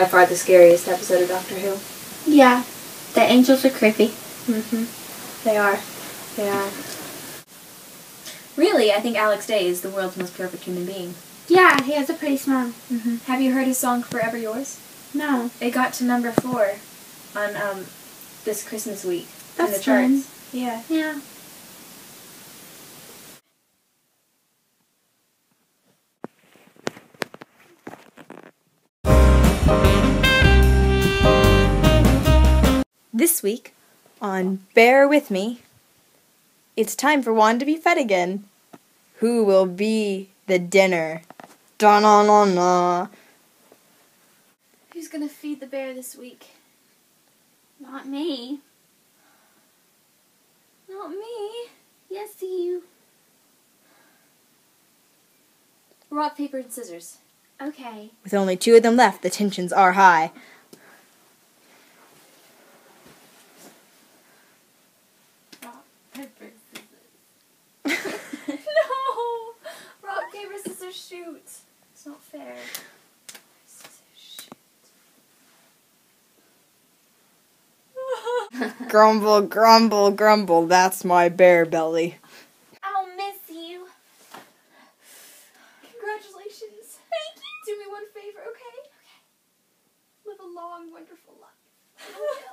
By far the scariest episode of Doctor Who. Yeah. The angels are creepy. Mm-hmm. They are. They are. Really, I think Alex Day is the world's most perfect human being. Yeah, he has a pretty smile. Mm-hmm. Have you heard his song "Forever Yours"? No. It got to number four on um this Christmas week in That's the charts. fun. Yeah. Yeah. This week on Bear With Me, it's time for Juan to be fed again. Who will be the dinner? Da na na na. Who's gonna feed the bear this week? Not me. Not me. Yes, you. Rock, paper, and scissors. Okay. With only two of them left, the tensions are high. Paper, scissors. no! Rock, paper, scissors, shoot. It's not fair. Grumble, grumble, grumble. That's my bear belly. I'll miss you. Congratulations. Thank you. Do me one favor, okay? Okay. Live a long, wonderful life.